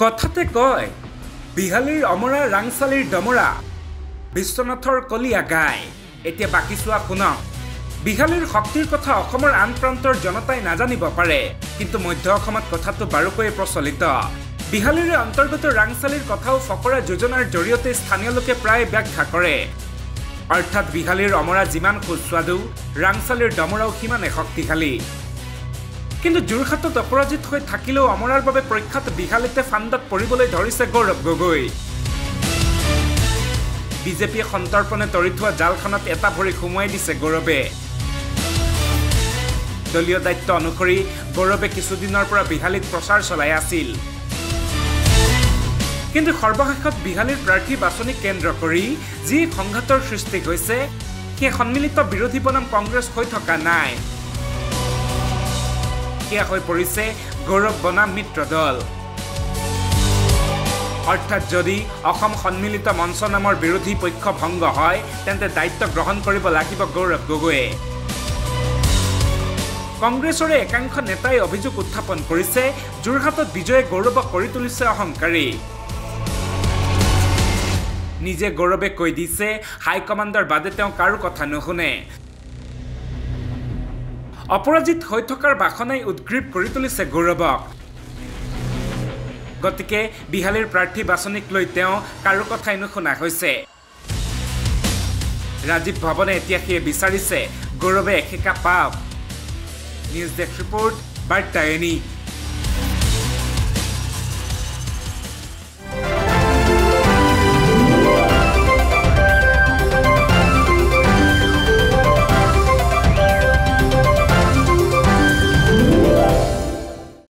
কথাতে কয় বিহালীৰ অমৰা ৰাংচালিৰ দমৰা বিশ্বনাথৰ কলীয়া গাই এতিয়া বাকী চোৱা শুনক বিহালীৰ শক্তিৰ কথা অসমৰ আন প্ৰান্তৰ জনতাই নাজানিব পাৰে কিন্তু মধ্য অসমত কথাটো বাৰুকৈয়ে প্ৰচলিত। বিহালীৰে অন্তৰ্গত ৰাংচালিৰ কথাও ফকৰা যোজনাৰ জৰিয়তে স্থানীয় লোকে প্ৰায় ব্যাখ্যা কৰে। অৰ্থাৎ বিহালীৰ অমৰা যিমান সুস্বাদু ৰাংচালিৰ দমৰাও সিমানে শক্তিশালী। কিন্তু যোৰহাটত অপৰাজিত হৈ থাকিলেও অমৰাৰ বাবে প্ৰখ্যাত বিহালীতে ফাণ্ডত পৰিবলৈ ধৰিছে গৌৰৱ গগৈ। বিজেপিয়ে সন্তৰ্পণে তৰি থোৱা জালখনত এটা ভৰি সুমুৱাই দিছে গৌৰৱে। দলীয় দায়িত্ব অনুসৰি গৌৰৱে কিছুদিনৰ পৰা বিহালীত প্ৰচাৰ চলাই আছিল। কিন্তু সৰ্বশেষত বিহালীৰ প্ৰাৰ্থী বাছনি কেন্দ্ৰ কৰি যি সংঘাতৰ সৃষ্টি হৈছে সেই সন্মিলিত বিৰোধী বনাম কংগ্ৰেছ হৈ থকা নাই। সেয়া হৈ পৰিছে গৌৰৱ বনাম মিত্ৰ দল। অৰ্থাৎ যদি অসম সন্মিলিত মঞ্চ নামৰ বিৰোধী পক্ষ ভংগ হয় তেন্তে দায়িত্ব গ্ৰহণ কৰিব লাগিব গৌৰৱ গগৈয়ে। কংগ্ৰেছৰে একাংশ নেতাই অভিযোগ উত্থাপন কৰিছে যোৰহাটত বিজয়ে গৌৰৱক কৰি তুলিছে অহংকাৰী। নিজে গৌৰৱে কৈ দিছে হাইকমাণ্ডৰ বাদে তেওঁ কাৰো কথা নুশুনে। অপৰাজিত হৈ থকাৰ বাসনাই উদ্গ্ৰীৱ কৰি তুলিছে গৌৰৱক। গতিকে বিহালীৰ প্ৰাৰ্থী বাছনিক লৈ তেওঁ কাৰো কথাই নুশুনা হৈছে। ৰাজীৱ ভৱনে এতিয়া সেয়ে বিচাৰিছে গৌৰৱে এসেকা পাওক নিউজ ডেস্ক ৰিপৰ্ট বাৰ্তায়নী।